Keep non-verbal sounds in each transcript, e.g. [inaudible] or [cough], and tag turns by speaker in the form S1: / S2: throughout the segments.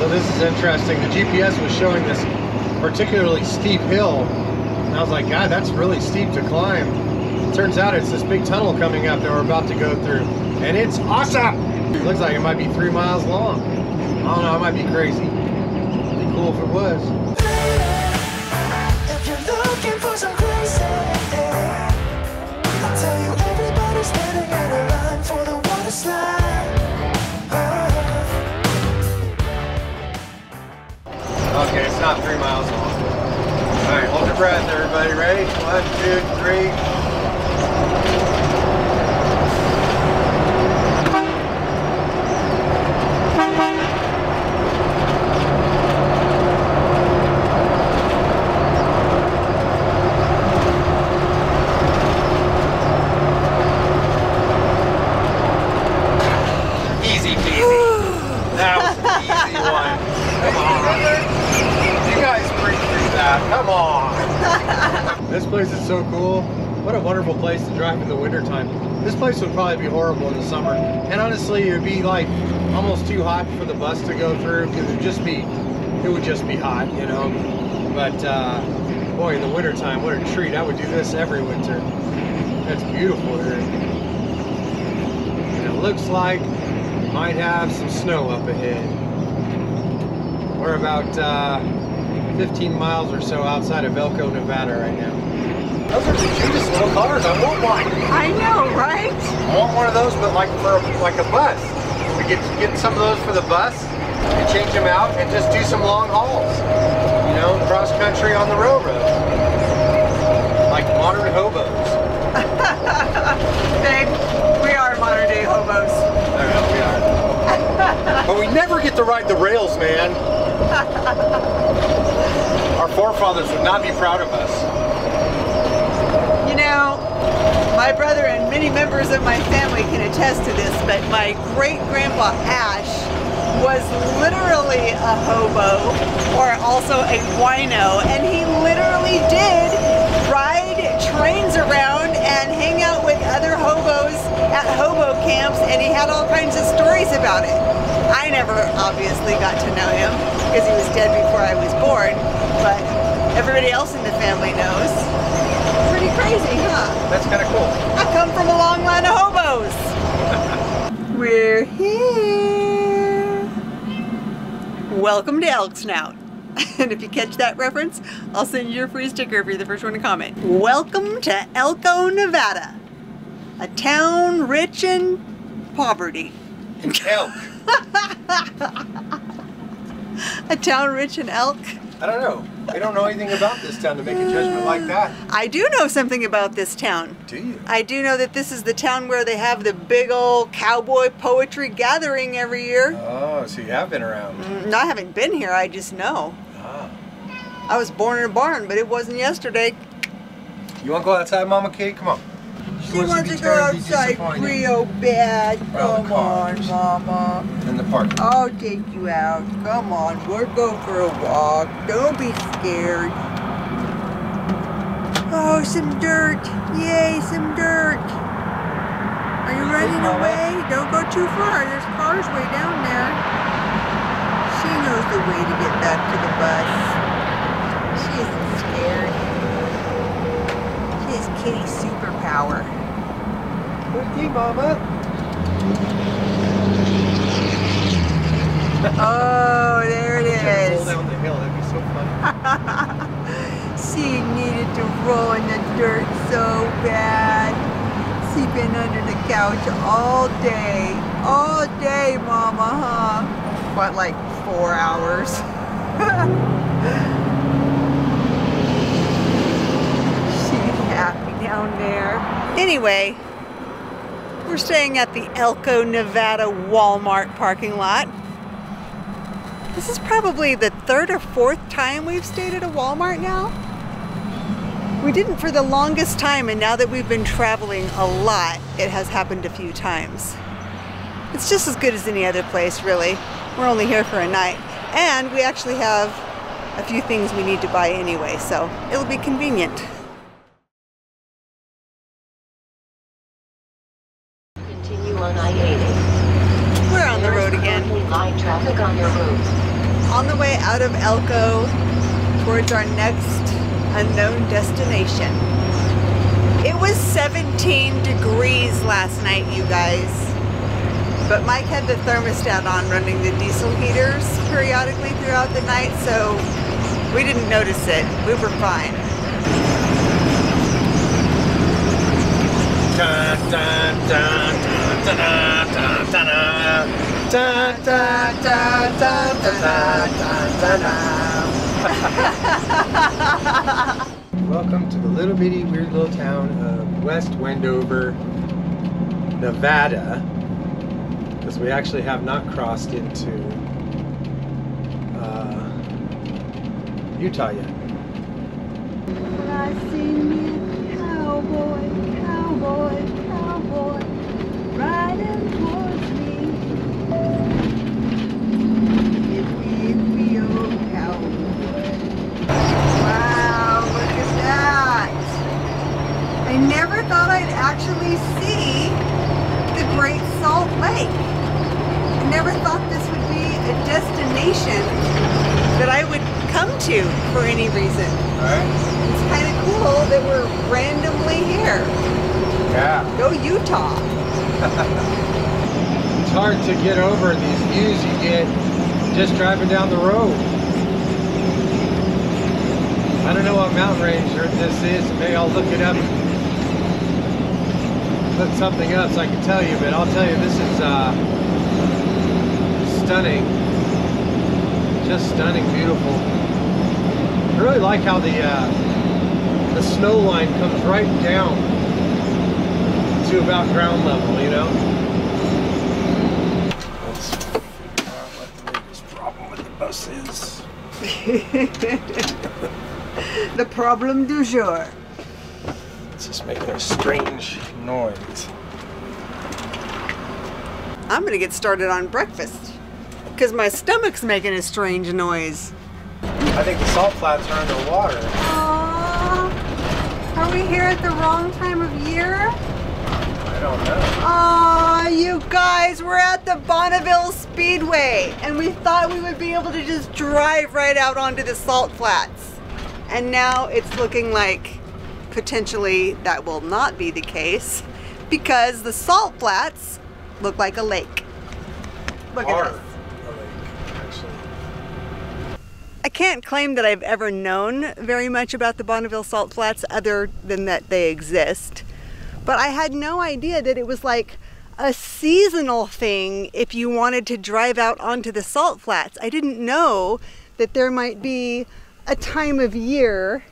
S1: So this is interesting. The GPS was showing this particularly steep hill. And I was like, God, that's really steep to climb. It Turns out it's this big tunnel coming up that we're about to go through. And it's awesome! It looks like it might be three miles long. I don't know, it might be crazy. It'd be cool if it was.
S2: If
S1: Okay, it's not three miles long. All right, hold your breath, everybody. Ready? One, two, three. Easy peasy. That was an easy one. Come on. You guys breathe through that. Come on. this place is so cool. What a wonderful place to drive in the wintertime. This place would probably be horrible in the summer. And honestly, it would be like almost too hot for the bus to go through because it would just be, it would just be hot, you know. But uh, boy, in the wintertime, what a treat. I would do this every winter. That's beautiful here. And it looks like might have some snow up ahead. We're about uh, 15 miles or so outside of Elko, Nevada right now. Those are the cutest little cars. I want one.
S3: I know, right?
S1: I want one of those, but like for like a bus. We get get some of those for the bus and change them out and just do some long hauls. You know, cross country on the railroad, like modern hobos. [laughs]
S3: Babe, we are modern day hobos.
S1: I know we are. [laughs] but we never get to ride the rails, man. [laughs] Our forefathers would not be proud of us.
S3: You know, my brother and many members of my family can attest to this, but my great grandpa Ash was literally a hobo or also a wino, and he literally did ride trains around and hang out with other hobos at hobo camps, and he had all kinds of stories about it. I never obviously got to know him because he was dead before I was born, but everybody else in the family knows. Pretty crazy, huh?
S1: That's kind of cool.
S3: I come from a long line of hobos. [laughs] We're here. Welcome to Elk Snout. [laughs] And if you catch that reference, I'll send you a free sticker if you're the first one to comment. Welcome to Elko, Nevada, a town rich in poverty.
S1: Elk. [laughs]
S3: A town rich in elk.
S1: I don't know. I don't know anything about this town to make a judgment like that.
S3: I do know something about this town.
S1: Do you?
S3: I do know that this is the town where they have the big old cowboy poetry gathering every year.
S1: Oh, so you have been around.
S3: Mm, I haven't been here, I just know.
S1: Ah.
S3: I was born in a barn, but it wasn't yesterday.
S1: You want to go outside, Mama Kate? Come on.
S3: She wants to go outside real bad. Come on. Mama.
S1: In the park.
S3: I'll take you out. Come on, we'll go for a walk. Don't be scared. Oh, some dirt. Yay, some dirt. Are you running away? Don't go too far. There's cars way down there. She knows the way to get back to the bus. She isn't scared. She has kitty superpower.
S1: Okay, Mama.
S3: Oh, there it is.
S1: Roll down the hill. That'd be so funny. [laughs]
S3: She needed to roll in the dirt so bad. She been under the couch all day. All day, Mama, huh? What, like four hours? [laughs] She's happy down there. Anyway, we're staying at the Elko, Nevada Walmart parking lot. This is probably the third or fourth time we've stayed at a Walmart now. We didn't for the longest time, and now that we've been traveling a lot, it has happened a few times. It's just as good as any other place, really. We're only here for a night. And we actually have a few things we need to buy anyway, so it'll be convenient.
S4: Continue on I-80.
S3: We're on the road again.
S4: Currently light traffic on your route.
S3: on the way out of Elko towards our next unknown destination. It was 17 degrees last night, you guys. But Mike had the thermostat on running the diesel heaters periodically throughout the night, so we didn't notice it. We were fine.
S1: Dun, dun, dun, dun, dun, dun, dun, dun, dun, dun, dun. Welcome to the little bitty weird little town of West Wendover, Nevada. Because we actually have not crossed into uh, Utah yet.
S3: I see me cowboy, cowboy, I'd actually see the Great Salt Lake. I never thought this would be a destination that I would come to for any reason. It's kind of cool that we're randomly here.
S1: Yeah.
S3: Go Utah. [laughs]
S1: It's hard to get over these views you get just driving down the road. I don't know what mountain range this is. Maybe I'll look it up. Look something up so I can tell you, but I'll tell you this is uh, stunning. Just stunning, beautiful. I really like how the uh, the snow line comes right down to about ground level, you know? Let's figure out what the biggest problem with the bus is. [laughs]
S3: The problem du jour.
S1: It's just making a strange noise.
S3: I'm gonna get started on breakfast because my stomach's making a strange noise.
S1: I think the salt flats are underwater.
S3: Aww. Are we here at the wrong time of year?
S1: I don't know.
S3: Aw, you guys, we're at the Bonneville Speedway, and we thought we would be able to just drive right out onto the salt flats. And now it's looking like potentially that will not be the case because the salt flats look like a lake. Look
S1: Are
S3: at this.
S1: a lake, actually.
S3: I can't claim that I've ever known very much about the Bonneville Salt Flats other than that they exist. But I had no idea that it was like a seasonal thing if you wanted to drive out onto the salt flats. I didn't know that there might be a time of year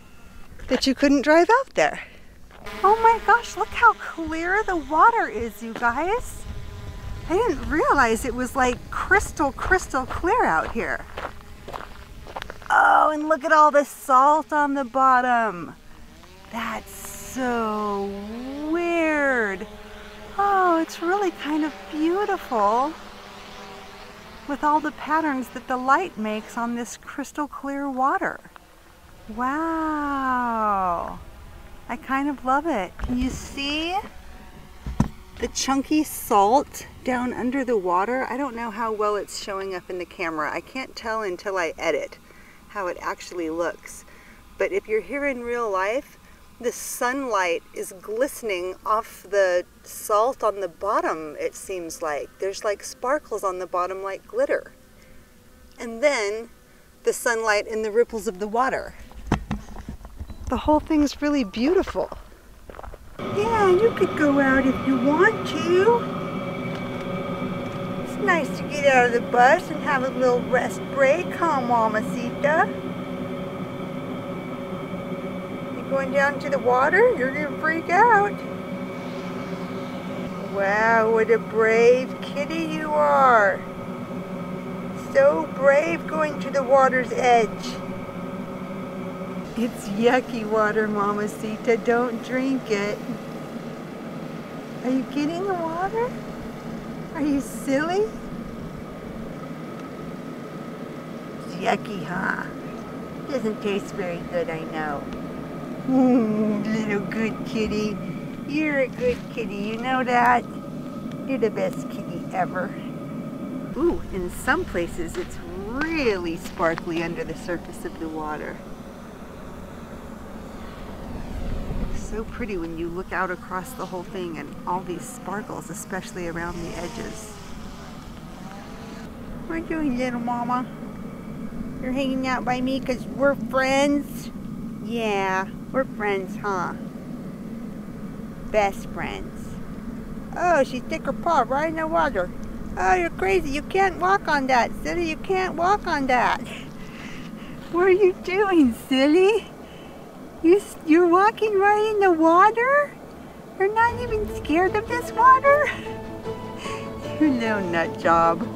S3: that you couldn't drive out there. Oh my gosh, look how clear the water is, you guys. I didn't realize it was like crystal, crystal clear out here. Oh, and look at all the salt on the bottom. That's so weird. Oh, it's really kind of beautiful with all the patterns that the light makes on this crystal clear water. Wow. I kind of love it. Can you see the chunky salt down under the water? I don't know how well it's showing up in the camera. I can't tell until I edit how it actually looks. But if you're here in real life, the sunlight is glistening off the salt on the bottom, it seems like. There's like sparkles on the bottom like glitter. And then the sunlight and the ripples of the water. The whole thing's really beautiful. Yeah, you could go out if you want to. It's nice to get out of the bus and have a little rest break, huh, Mamacita? You going down to the water? You're gonna freak out. Wow, what a brave kitty you are. So brave going to the water's edge. It's yucky water, Mamacita. Don't drink it. Are you getting the water? Are you silly? It's yucky, huh? Doesn't taste very good, I know. Mm, little good kitty. You're a good kitty, you know that? You're the best kitty ever. Ooh, in some places it's really sparkly under the surface of the water. So pretty when you look out across the whole thing and all these sparkles, especially around the edges. What are you doing, little mama? You're hanging out by me because we're friends? Yeah, we're friends, huh? Best friends. Oh, she stick her paw right in the water. Oh, you're crazy. You can't walk on that, silly. You can't walk on that. [laughs] What are you doing, silly? You, you're walking right in the water? You're not even scared of this water? [laughs] You little nut job.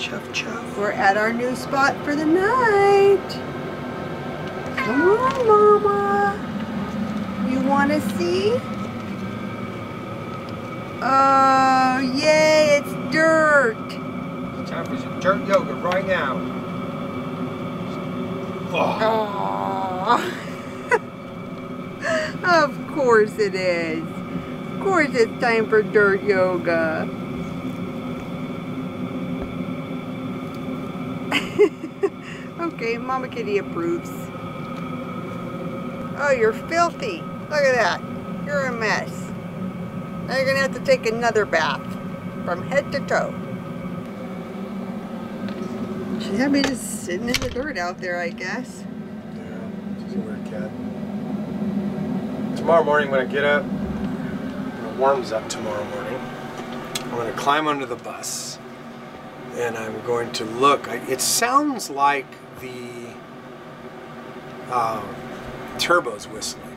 S1: Chuff chuff.
S3: We're at our new spot for the night. Come on, Mama. You want to see? Oh, yay, it's dirt.
S1: It's Time for some dirt yoga right now. Oh, [laughs]
S3: of course it is. Of course it's time for dirt yoga. Okay, Mama Kitty approves. Oh, you're filthy. Look at that. You're a mess. Now you're gonna have to take another bath from head to toe. She's me just sitting in the dirt out there, I guess.
S1: yeah, she's a weird cat. Tomorrow morning when I get up, when it warms up tomorrow morning, I'm going to climb under the bus and I'm going to look. It sounds like the um, turbo's whistling.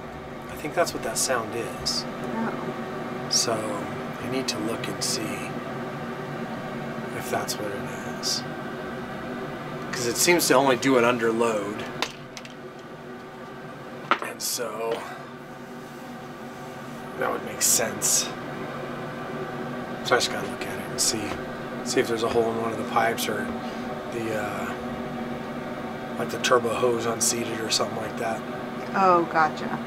S1: I think that's what that sound is.
S3: Oh.
S1: So I need to look and see if that's what it is. Because it seems to only do it under load. And so that would make sense. So I just gotta look at it and see see if there's a hole in one of the pipes or the uh, like the turbo hose unseated or something like that.
S3: Oh, gotcha.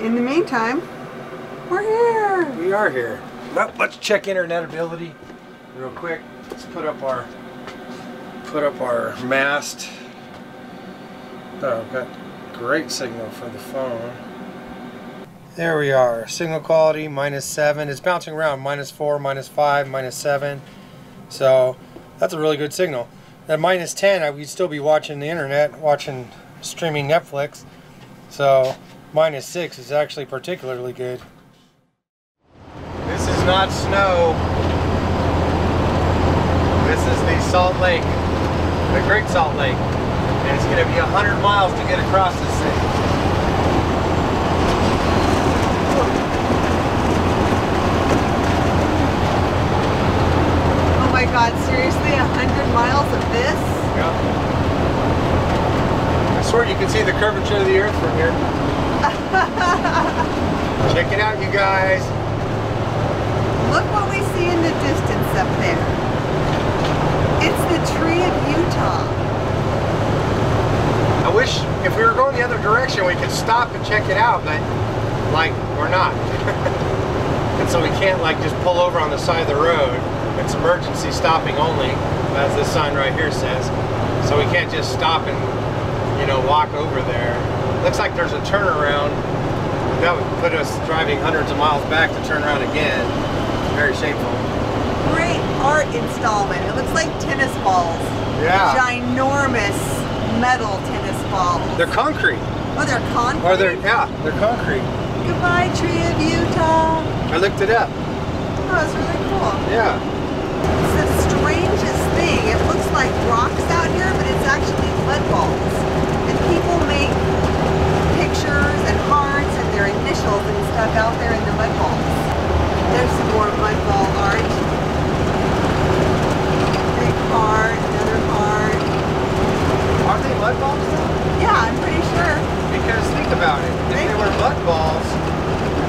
S3: In the meantime, we're here.
S1: We are here. Well, let's check internet ability real quick. Let's put up our put up our mast. Oh, got great signal for the phone. There we are. Signal quality minus seven. It's bouncing around minus four, minus five, minus seven. So that's a really good signal. At minus ten, I would still be watching the internet, watching streaming Netflix. So minus six is actually particularly good. This is not snow. This is the Salt Lake, the Great Salt Lake. And it's going to be 100 miles to get across this thing.
S3: Oh my god, seriously? A hundred miles of this?
S1: Yeah. I swear you can see the curvature of the earth from here. [laughs] Check it out, you guys.
S3: Look what we see in the distance up there. It's the tree of Utah.
S1: I wish if we were going the other direction, we could stop and check it out, but like we're not. [laughs] and so we can't like just pull over on the side of the road. It's emergency stopping only, as this sign right here says. So we can't just stop and, you know, walk over there. Looks like there's a turnaround. That would put us driving hundreds of miles back to turn around again. Very shameful.
S3: Great art installment. It looks like tennis balls.
S1: Yeah.
S3: Ginormous metal tennis balls.
S1: They're concrete.
S3: oh, they're concrete.
S1: Or they're, yeah, they're concrete.
S3: Goodbye, tree of Utah.
S1: I looked it up.
S3: Oh, it's really cool.
S1: Yeah.
S3: It's the strangest thing. It looks like rocks out here, but it's actually mud balls. And people make pictures and hearts and their initials and stuff out there in the mud balls. There's some more mud ball art. Big heart, another heart.
S1: Are they mud balls though?
S3: Yeah, I'm pretty sure.
S1: Because think about it. If they were mud balls,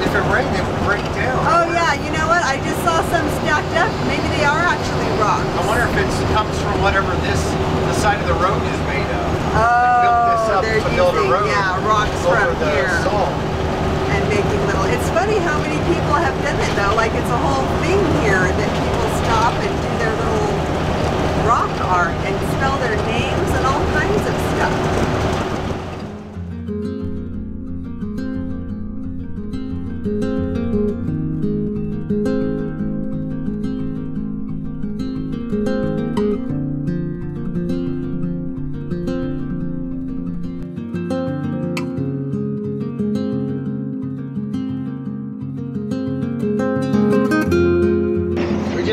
S1: if it rained, they would break down.
S3: Oh yeah, you know what? I just saw some stacked up. Maybe they are actually rocks.
S1: I wonder if it comes from whatever this, the side of the road is made of.
S3: Oh, they're
S1: to build a
S3: using,
S1: road
S3: yeah, rocks from here.
S1: salt.
S3: and making little. It's funny how many people have done it though. Like it's a whole thing here that people stop and do their little rock art and spell their names and all kinds of stuff.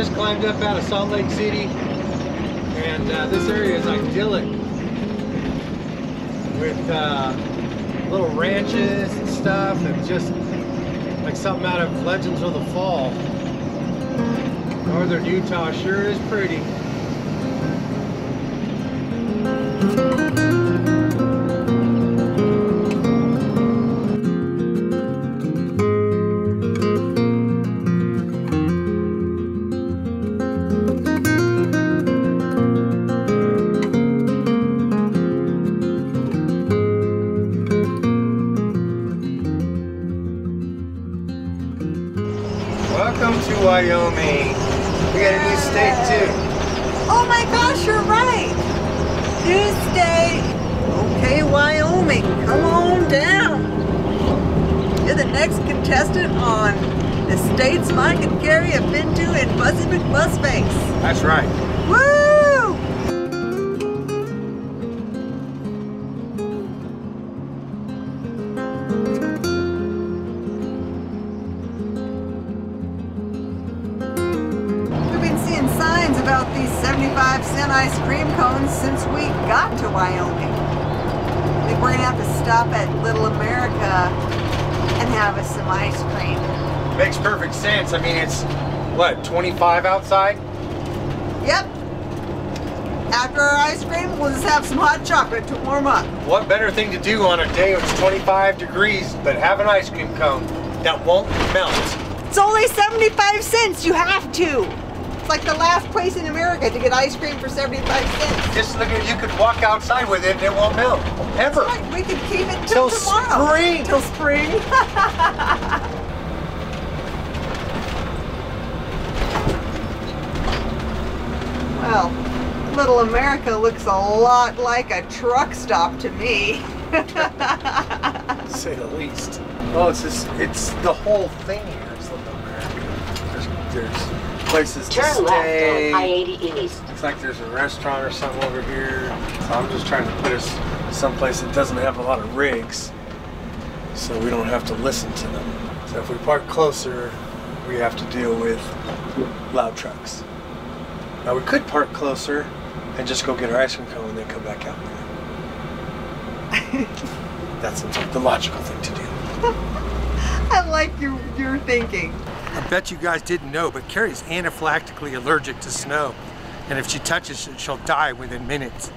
S1: Just climbed up out of Salt Lake City, and uh, this area is idyllic with uh, little ranches and stuff, and just like something out of Legends of the Fall. Northern Utah sure is pretty. To Wyoming. We got a new state too.
S3: Oh my gosh, you're right. New state. Okay, Wyoming, come on down. You're the next contestant on the states Mike and Kerry have been to in Bussy McBusface.
S1: That's right.
S3: Little America and have us some ice cream.
S1: Makes perfect sense. I mean, it's what 25 outside.
S3: Yep. After our ice cream, we'll just have some hot chocolate to warm up.
S1: What better thing to do on a day when it's 25 degrees but have an ice cream cone that won't melt?
S3: It's only 75 cents. You have to. It's like the last place in America to get ice cream for 75 cents.
S1: Just look at you could walk outside with it and it won't melt. Ever.
S3: Right, we could keep it till,
S1: Till
S3: tomorrow.
S1: spring.
S3: Till spring. [laughs] well, Little America looks a lot like a truck stop to me. [laughs]
S1: say the least. Oh, it's just, it's the whole thing here is Little America. There's, there's places to
S4: Turn left
S1: stay.
S4: on I-80 East.
S1: Looks like there's a restaurant or something over here. So I'm just trying to put us someplace that doesn't have a lot of rigs so we don't have to listen to them. So if we park closer, we have to deal with loud trucks. Now we could park closer and just go get our ice cream cone and then come back out [laughs] there. That seems like the logical thing to do. [laughs]
S3: I like your, your thinking.
S1: I bet you guys didn't know, but Kerry's anaphylactically allergic to snow. And if she touches it, she'll die within minutes.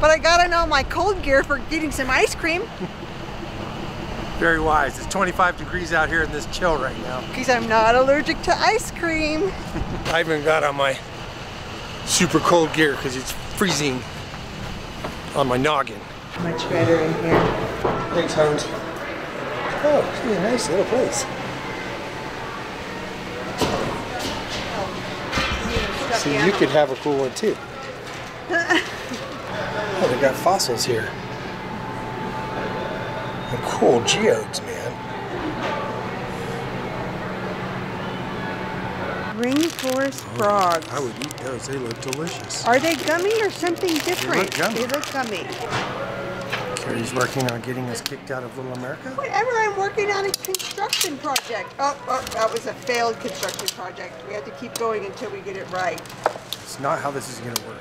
S3: But I gotta know my cold gear for getting some ice cream. [laughs]
S1: Very wise. It's 25 degrees out here in this chill right now.
S3: Because I'm not allergic to ice cream. [laughs]
S1: I even got on my super cold gear because it's freezing on my noggin.
S3: Much better in here.
S1: Thanks, Hans. Oh, it's a nice little place. See, you could have a cool one too. Oh, they got fossils here. And cool geodes, man.
S3: Rainforest oh, frogs.
S1: I would eat those. They look delicious.
S3: Are they gummy or something different?
S1: gummy.
S3: They look gummy.
S1: Kerry's working on getting us kicked out of Little America.
S3: Whatever, I'm working on a construction project. Oh, oh, that was a failed construction project. We have to keep going until we get it right.
S1: It's not how this is going to work.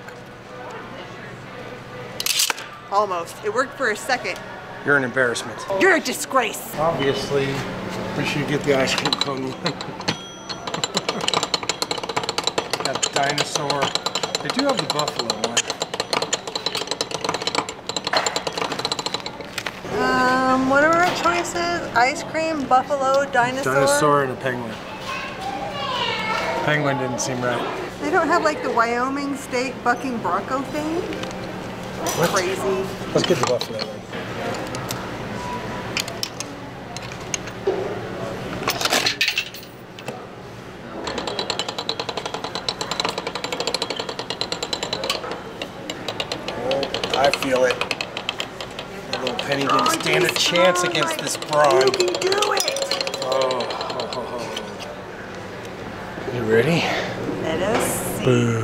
S3: Almost. It worked for a second.
S1: You're an embarrassment.
S3: You're a disgrace.
S1: Obviously, we should get the ice cream cone one. [laughs] Got the dinosaur. They do have the buffalo
S3: Um, what are our choices? Ice cream, buffalo, dinosaur.
S1: Dinosaur and a penguin. Penguin didn't seem right.
S3: They don't have like the Wyoming State bucking bronco thing.
S1: What?
S3: Crazy.
S1: Let's get the buffalo one. Oh, I feel it. The little penny didn't stand a chance against this brawn.
S3: You can do it.
S1: Oh, oh, oh, oh. You ready?
S3: Let us see.
S1: Boom.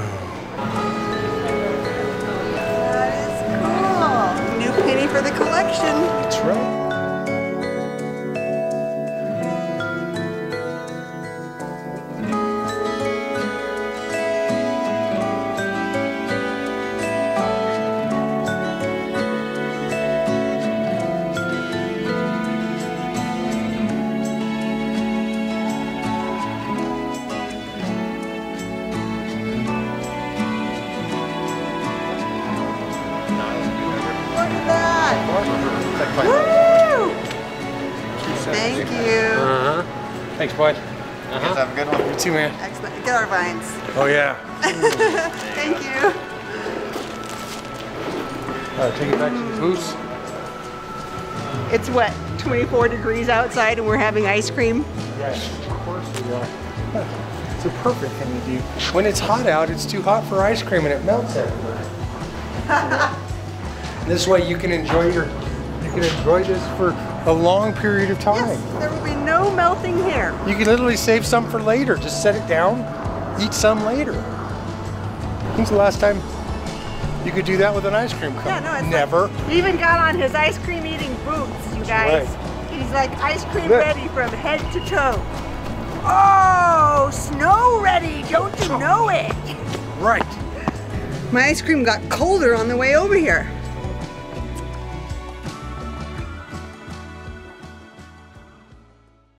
S3: That is cool. New penny for the collection.
S1: That's right. Thanks, bud.
S5: Guys uh-huh. have a good one.
S1: You too, man.
S3: Excellent. Get our vines.
S1: Oh, yeah. [laughs]
S3: Thank you.
S1: All right, take it back to the booth.
S3: It's what, 24 degrees outside and we're having ice cream?
S1: Yes, of course we are. [laughs] It's a perfect thing to do. When it's hot out, it's too hot for ice cream and it melts everywhere. [laughs] this way you can enjoy your, you can enjoy this for a long period of time.
S3: Yes, there will be no melting here.
S1: You can literally save some for later. Just set it down, eat some later. When's the last time you could do that with an ice cream cone?
S3: Yeah, no, it's
S1: Never.
S3: He even got on his ice cream eating boots, you guys. He's like ice cream
S1: Look.
S3: ready from head to toe. Oh, snow ready, don't you know it?
S1: Right.
S3: My ice cream got colder on the way over here.